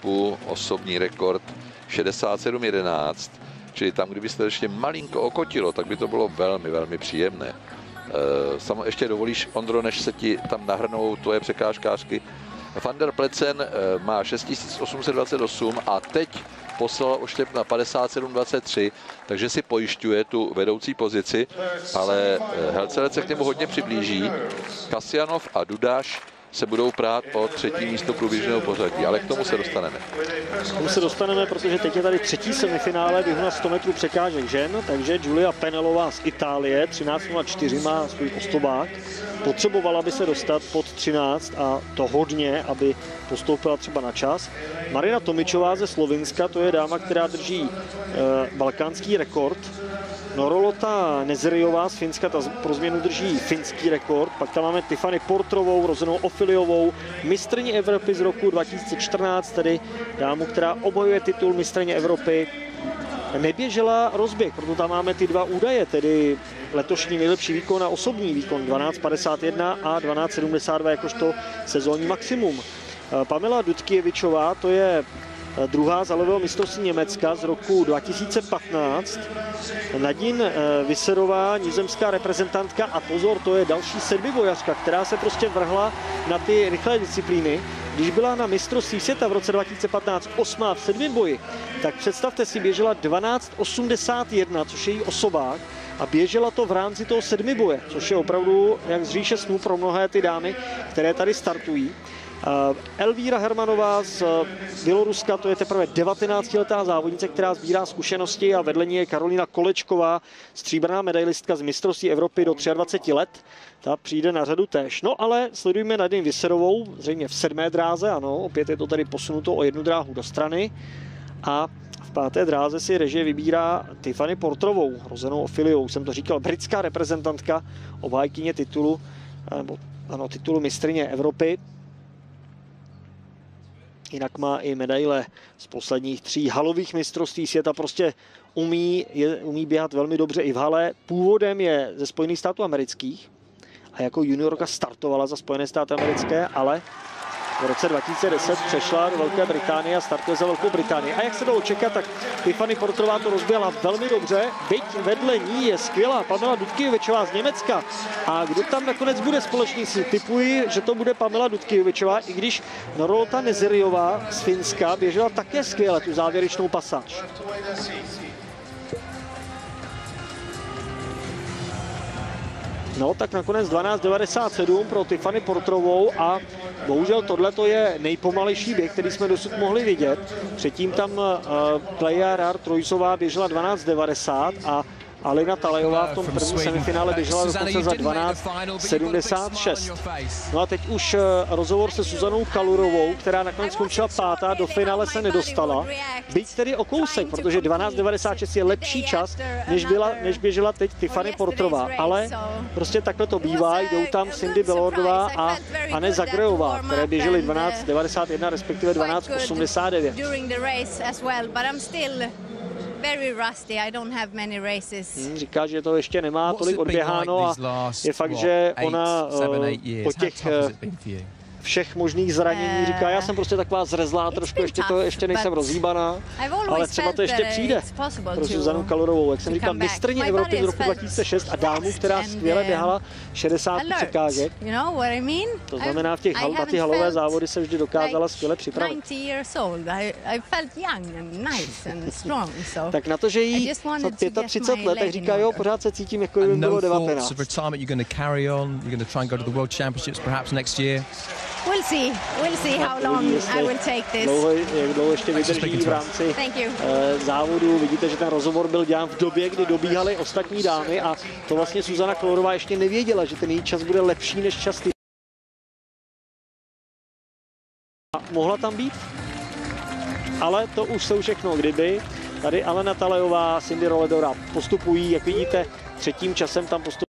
etapu, osobní rekord 67.11, čili tam, kdyby se to ještě malinko okotilo, tak by to bylo velmi, velmi příjemné. Eh, samo ještě dovolíš, Ondro, než se ti tam nahrnou tvoje překážkářky. Van der Plecen eh, má 6828 a teď poslal oštěp na 57.23, takže si pojišťuje tu vedoucí pozici, ale eh, Helcelec se k němu hodně přiblíží. Kasianov a Dudáš se budou prát o třetí místo průběžného pořadí, ale k tomu se dostaneme. K tomu se dostaneme, protože teď je tady třetí semifinále běhu na 100 metrů překážek žen, takže Julia Penelová z Itálie, 13.04 má svůj postobák. Potřebovala by se dostat pod 13 a to hodně, aby postoupila třeba na čas. Marina Tomičová ze Slovinska, to je dáma, která drží e, balkánský rekord Norolota Nezriová z Finska, ta pro změnu drží finský rekord. Pak tam máme Tiffany Portrovou, rozenou Ofiliovou, mistrně Evropy z roku 2014, tedy dámu, která obojuje titul mistrně Evropy. Neběžela rozběh, proto tam máme ty dva údaje, tedy letošní nejlepší výkon a osobní výkon 12.51 a 12.72 jakožto sezónní maximum. Pamela Dudkievičová, to je Eh, druhá zálového mistrovství Německa z roku 2015. Nadin eh, Vyserová, nizozemská reprezentantka a pozor, to je další sedmibojařka, která se prostě vrhla na ty rychlé disciplíny. Když byla na mistrovství světa v roce 2015 osmá v sedmiboji, tak představte si, běžela 12.81, což je její osobák, a běžela to v rámci toho sedmiboje, což je opravdu jak z říše snů pro mnohé ty dámy, které tady startují. Eh, Elvíra Hermanová z Běloruska, to je teprve 19-letá závodnice, která sbírá zkušenosti a vedle ní je Karolina Kolečková, stříbrná medailistka z mistrovství Evropy do 23 let. Ta přijde na řadu též. No ale sledujeme Nadine Vyserovou, zřejmě v sedmé dráze, ano, opět je to tady posunuto o jednu dráhu do strany. A v páté dráze si režie vybírá Tiffany Portrovou, rozenou Ofiliou, jsem to říkal, britská reprezentantka, obhájkyně titulu, nebo ano, titulu mistrně Evropy. Jinak má i medaile z posledních tří halových mistrovství světa. Prostě umí, je, umí běhat velmi dobře i v hale. Původem je ze Spojených států amerických a jako juniorka startovala za Spojené státy americké, ale v roce 2010 přešla do Velké Británie a startuje za Velkou Británii. A jak se dalo čekat, tak Tiffany Porterová to rozběhla velmi dobře, byť vedle ní je skvělá Pamela Dudkijovičová z Německa. A kdo tam nakonec bude si Typuji, že to bude Pamela Dudkijovičová, i když Norolta Neziriová z Finska běžela také skvěle tu závěrečnou pasáž. No, tak nakonec 12.97 pro Tiffany Portrovou a bohužel tohle to je nejpomalejší běh, který jsme dosud mohli vidět. Předtím tam uh, Pleja Rar Trojsová běžela 12.90 a Alina Talejová v tom prvním semifinále běžela dokonce za 12.76. No a teď už eh, rozhovor se Suzanou Kalurovou, která nakonec skončila pátá, do finále se nedostala. Byť tedy o kousek, protože 12.96 je lepší čas, než, byla, než běžela teď Tiffany Portrová. Ale prostě takhle to bývá, jdou tam Cindy Belordová a Anne Zagrejová, které běžely 12.91, respektive 12.89 very rusty. I don't have many races. Hmm, říká, že to ještě nemá tolik odběháno a je fakt, že ona uh, po těch všech možných zranění. Říká, já jsem prostě taková zrezlá trošku, ještě to ještě nejsem rozhýbaná, ale třeba to ještě přijde pro Zuzanu Kalorovou. Jak jsem říkal, mistrně Evropy z roku 2006 a dámu, která skvěle běhala 60 překážek. To znamená, v těch hal, na ty halové závody se vždy dokázala skvěle připravit. tak na to, že jí 35 let, tak říká, jo, pořád se cítím, jako by bylo 19. We'll see. We'll see how long I will take this. Dlouho, jak dlouho ještě vydrží v rámci uh, závodu. Vidíte, že ten rozhovor byl dělán v době, kdy dobíhaly ostatní dámy a to vlastně Suzana Klorová ještě nevěděla, že ten její čas bude lepší než čas ty. A mohla tam být, ale to už jsou všechno kdyby. Tady Alena Talejová, Cindy Roledora postupují, jak vidíte, třetím časem tam postupují.